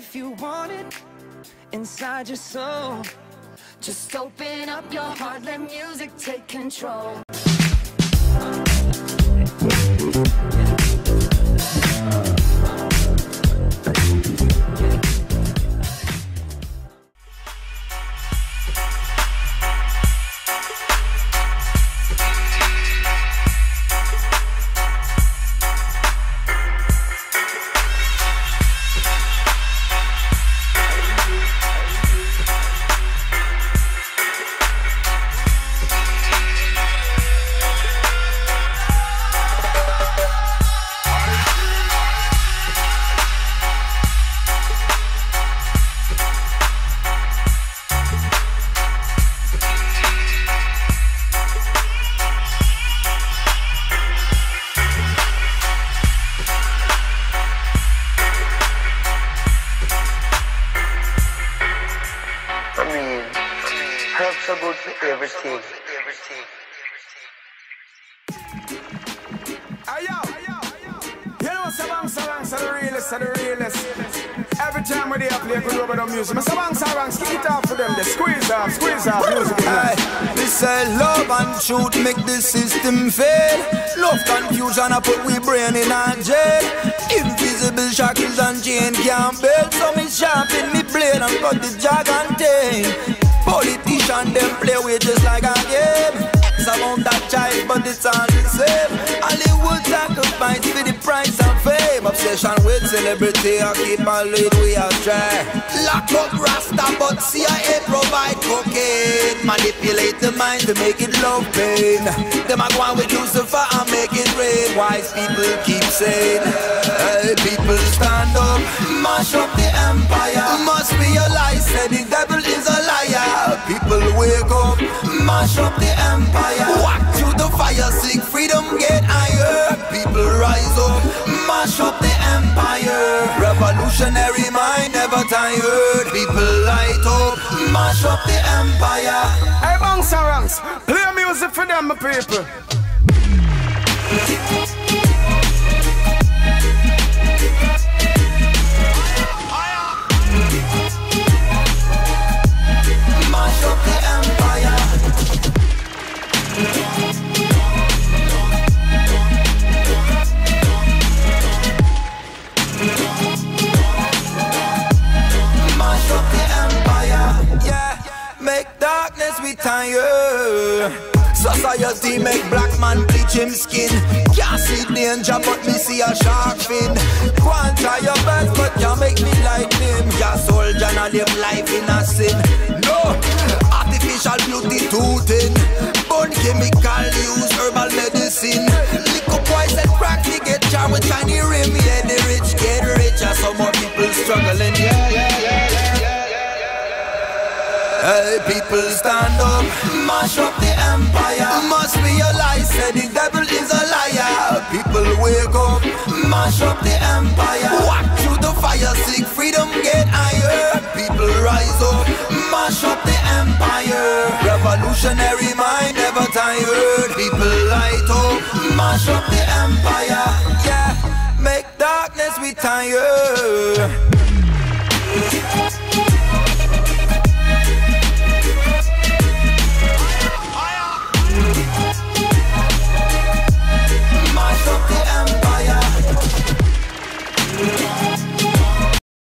if you want it inside your soul. Just open up your heart, let music take control. I herbs are good for everything. Ayo, you know Sabang Sarang, the realest, the realest. Every time we they play good rubber dub music, my Sabang Sarang, skip it off for them, they squeeze off, squeeze off music. in Aye, them. we say love and truth make the system fail. Love confusion, I put we brain in a jail. Invisible shackles and chain can't build. So me sharpen me blade and cut the jag and tail. Politician them play with just like a game. Surround that child, but it's all the same. Hollywood sacrifice for the price of fame. Obsession with celebrity, I keep on lead, we are try. Lock up Rasta, but CIA provide cocaine. Manipulate the mind to make it love pain. Them a go on with Lucifer and make it rain. Wise people keep saying, hey, people stand up, mash up the empire. Wake up, mash up the empire. Walk through the fire, seek freedom, get higher. People rise up, mash up the empire. Revolutionary mind never tired. People light up, mash up the empire. Hey, Bang Sarangs, play music for them, people. Darkness we tire. Society make black man bleach him skin. Can't see danger, but me see a shark fin. And try your best, but can't make me like him. Ya soldier, not live life in a sin. No, artificial beauty too thin. Burn chemical, use herbal medicine. Liquor poison, crack, me get charmed with shiny rim. Yeah, the rich get richer, some more people struggling. Yeah. Hey, people stand up, mash up the empire. Must lie, said the devil is a liar. People wake up, mash up the empire. Walk through the fire, seek freedom, get higher. People rise up, mash up the empire. Revolutionary mind never tired. People light up, mash up the empire. Yeah, make darkness we tired.